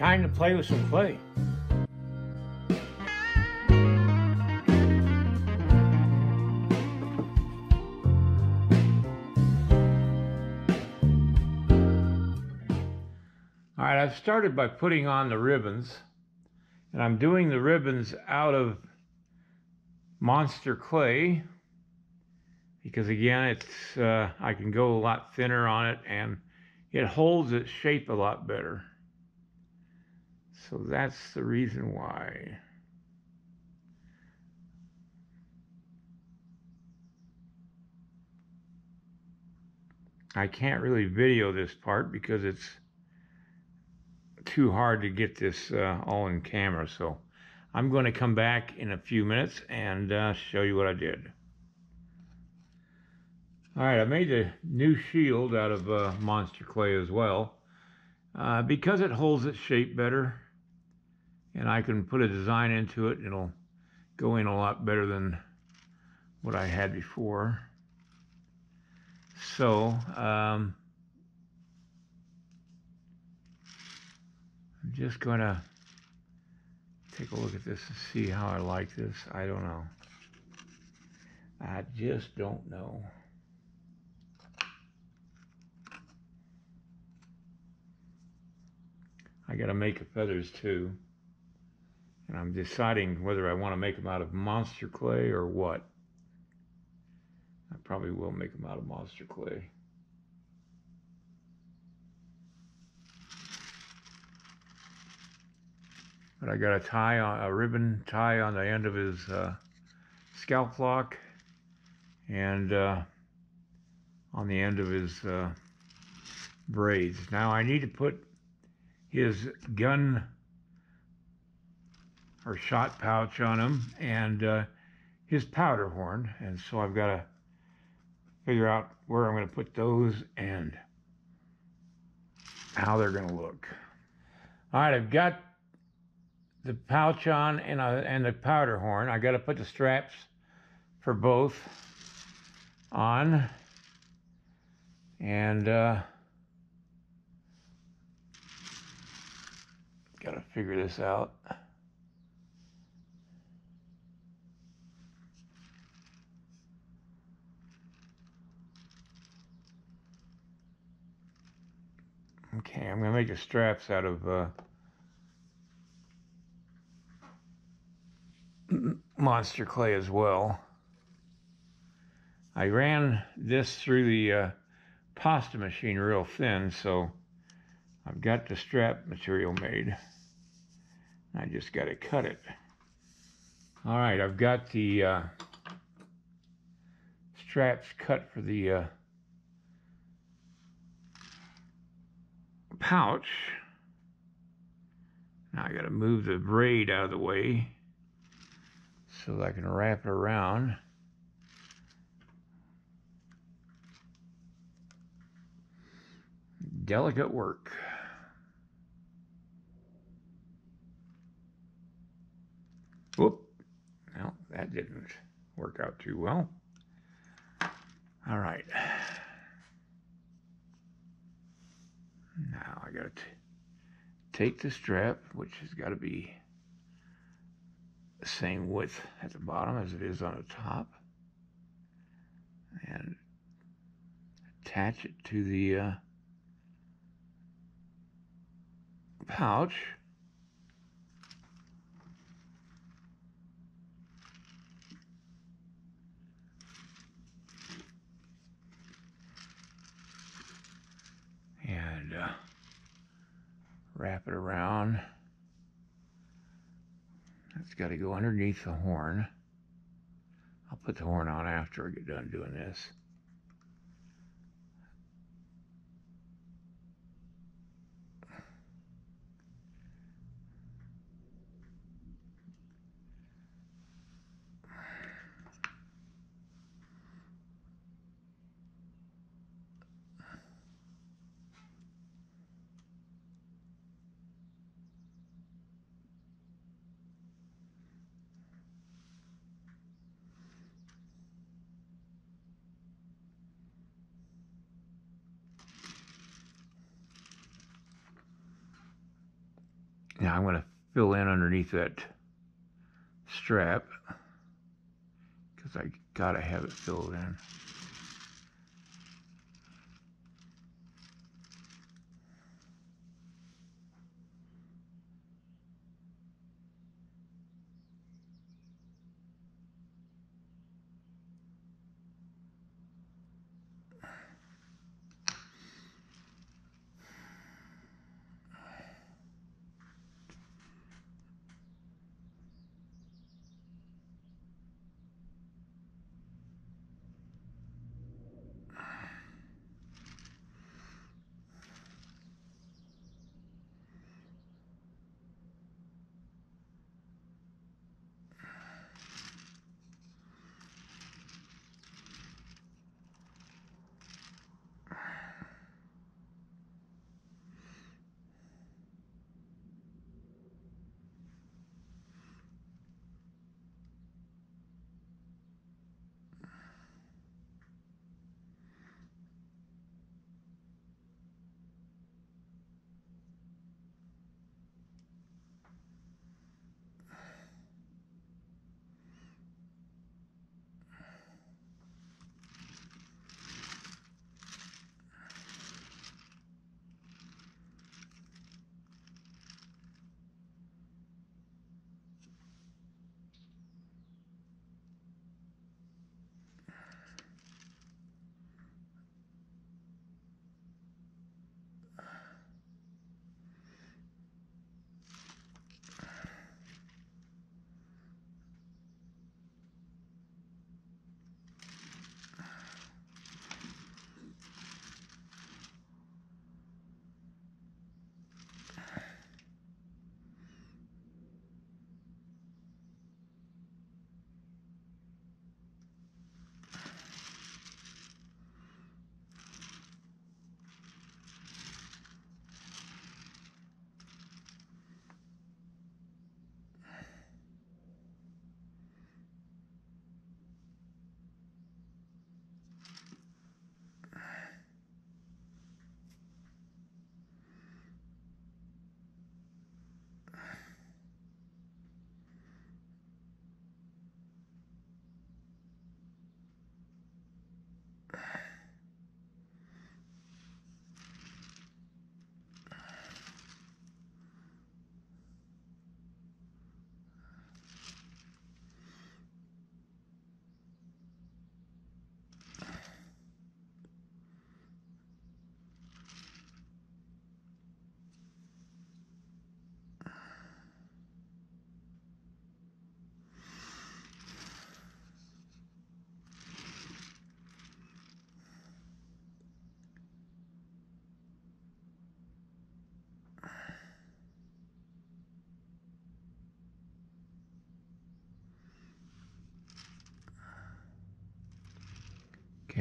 time to play with some clay. All right, I've started by putting on the ribbons, and I'm doing the ribbons out of monster clay because again, it's uh, I can go a lot thinner on it and it holds its shape a lot better. So that's the reason why. I can't really video this part because it's too hard to get this uh, all in camera. So I'm going to come back in a few minutes and uh, show you what I did. All right, I made a new shield out of uh, monster clay as well. Uh, because it holds its shape better and I can put a design into it, it'll go in a lot better than what I had before. So, um, I'm just going to take a look at this and see how I like this. I don't know. I just don't know. I got to make the feathers too. And I'm deciding whether I want to make them out of monster clay or what. I probably will make them out of monster clay. But I got a tie on a ribbon tie on the end of his uh, scalp lock and uh, on the end of his uh, braids. Now I need to put his gun or shot pouch on him and uh, his powder horn. And so I've got to figure out where I'm going to put those and how they're going to look. All right, I've got the pouch on and, uh, and the powder horn. I got to put the straps for both on. And uh, got to figure this out. Okay, I'm to make the straps out of uh, monster clay as well. I ran this through the uh, pasta machine real thin, so I've got the strap material made. I just got to cut it. All right, I've got the uh, straps cut for the pouch. Now I got to move the braid out of the way so that I can wrap it around. Delicate work. Whoop. Well, that didn't work out too well. All right. Now I got to take the strap, which has got to be the same width at the bottom as it is on the top, and attach it to the uh, pouch. and uh, wrap it around. It's got to go underneath the horn. I'll put the horn on after I get done doing this. Now I'm going to fill in underneath that strap because I got to have it filled in.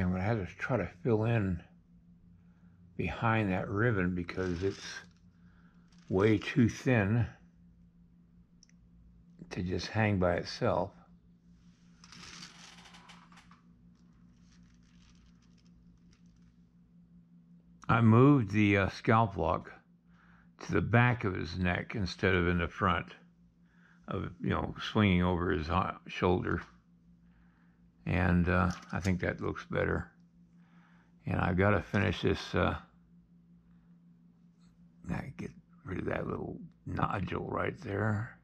I'm going to have to try to fill in behind that ribbon because it's way too thin to just hang by itself. I moved the uh, scalp lock to the back of his neck instead of in the front of, you know, swinging over his shoulder and uh, I think that looks better. And I've got to finish this. Uh, get rid of that little nodule right there.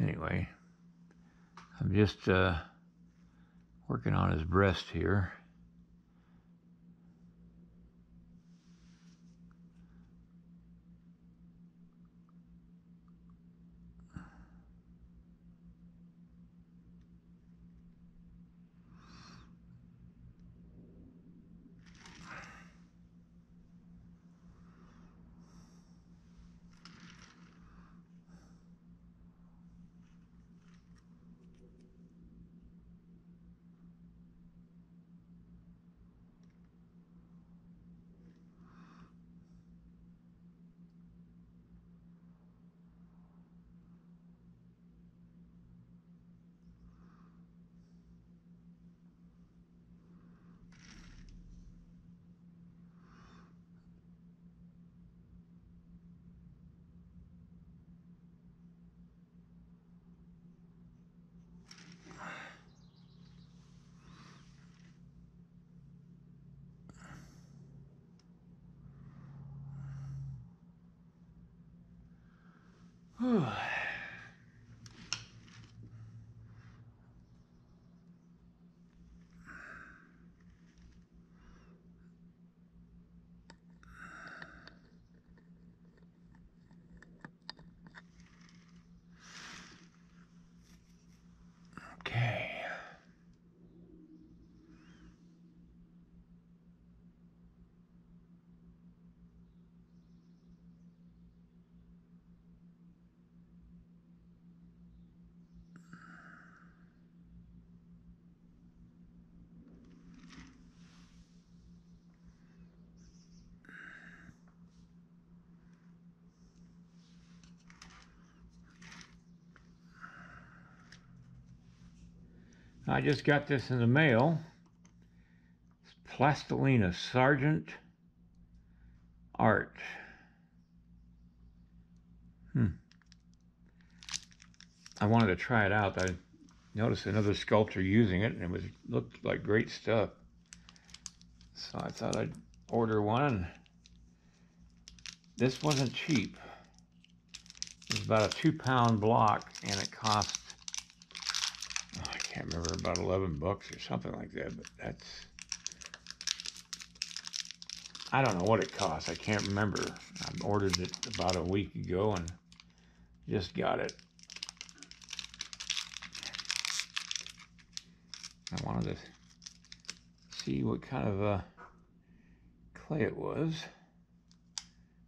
Anyway, I'm just uh, working on his breast here. Okay. I just got this in the mail. It's Plastilina Sargent Art. Hmm. I wanted to try it out. I noticed another sculptor using it, and it was looked like great stuff. So I thought I'd order one. This wasn't cheap. It was about a two-pound block, and it cost can't remember about 11 bucks or something like that. But that's I don't know what it costs. I can't remember. I ordered it about a week ago and just got it. I wanted to see what kind of uh, clay it was.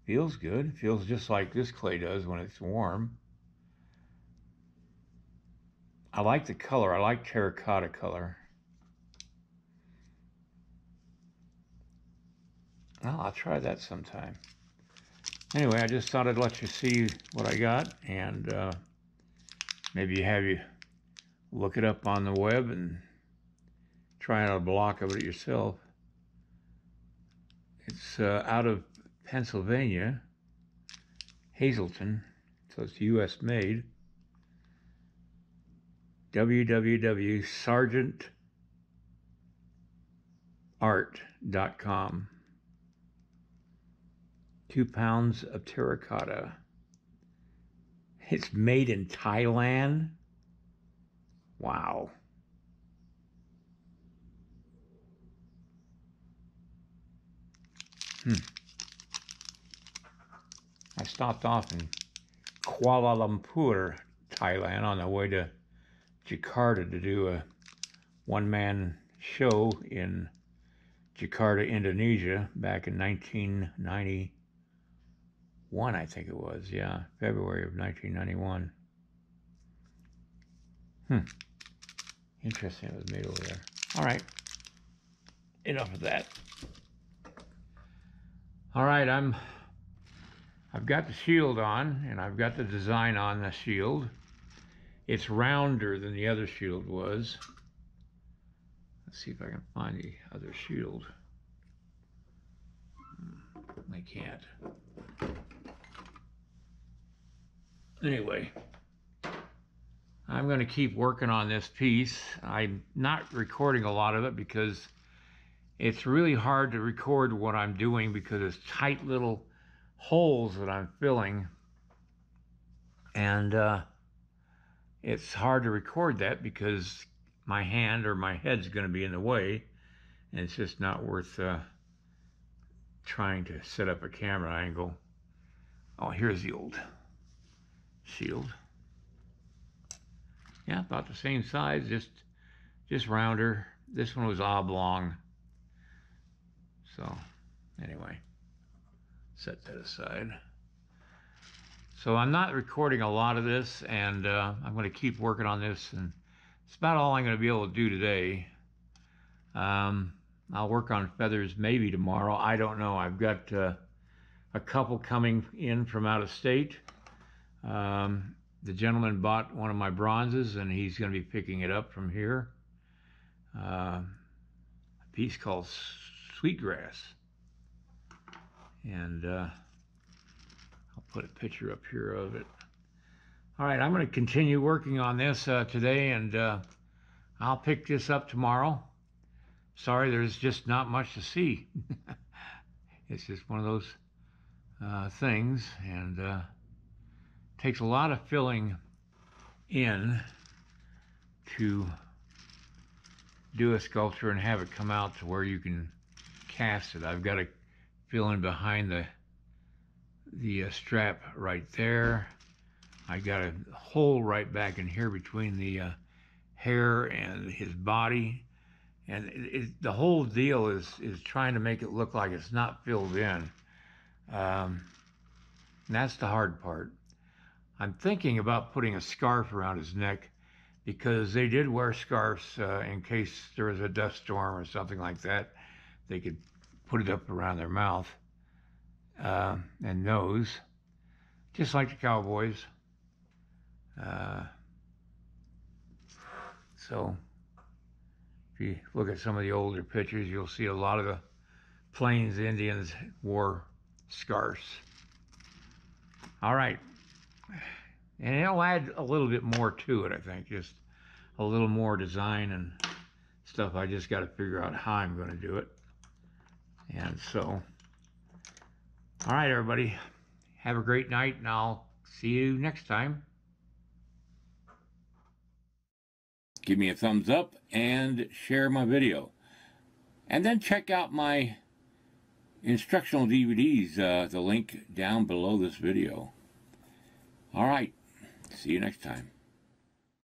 Feels good. Feels just like this clay does when it's warm. I like the color. I like terracotta color. Well, I'll try that sometime. Anyway, I just thought I'd let you see what I got and uh, maybe you have you look it up on the web and try out a block of it yourself. It's uh, out of Pennsylvania, Hazleton, so it's U.S. made www.sargentart.com. Two pounds of terracotta. It's made in Thailand. Wow. Hmm. I stopped off in Kuala Lumpur, Thailand on the way to Jakarta to do a one man show in Jakarta, Indonesia back in 1991, I think it was. Yeah, February of 1991. Hmm. Interesting it was made over there. All right. Enough of that. All right, I'm I've got the shield on and I've got the design on the shield. It's rounder than the other shield was. Let's see if I can find the other shield. I can't. Anyway, I'm going to keep working on this piece. I'm not recording a lot of it because it's really hard to record what I'm doing because it's tight little holes that I'm filling. And uh, it's hard to record that because my hand or my head's going to be in the way and it's just not worth uh, trying to set up a camera angle. Oh, here's the old shield. Yeah, about the same size, just just rounder. This one was oblong. So, anyway, set that aside. So I'm not recording a lot of this, and uh, I'm going to keep working on this, and it's about all I'm going to be able to do today. Um, I'll work on feathers maybe tomorrow. I don't know. I've got uh, a couple coming in from out of state. Um, the gentleman bought one of my bronzes, and he's going to be picking it up from here. Uh, a piece called Sweetgrass. And uh, put a picture up here of it. All right, I'm going to continue working on this uh, today, and uh, I'll pick this up tomorrow. Sorry, there's just not much to see. it's just one of those uh, things, and uh, takes a lot of filling in to do a sculpture and have it come out to where you can cast it. I've got to fill in behind the the uh, strap right there. I got a hole right back in here between the uh, hair and his body, and it, it, the whole deal is is trying to make it look like it's not filled in. Um, that's the hard part. I'm thinking about putting a scarf around his neck because they did wear scarves uh, in case there was a dust storm or something like that. They could put it up around their mouth uh, and nose, just like the cowboys. Uh, so, if you look at some of the older pictures, you'll see a lot of the Plains Indians wore scarves. All right. And it'll add a little bit more to it, I think. Just a little more design and stuff. I just got to figure out how I'm going to do it. And so, all right, everybody. Have a great night, and I'll see you next time. Give me a thumbs up and share my video. And then check out my instructional DVDs, uh, the link down below this video. All right. See you next time.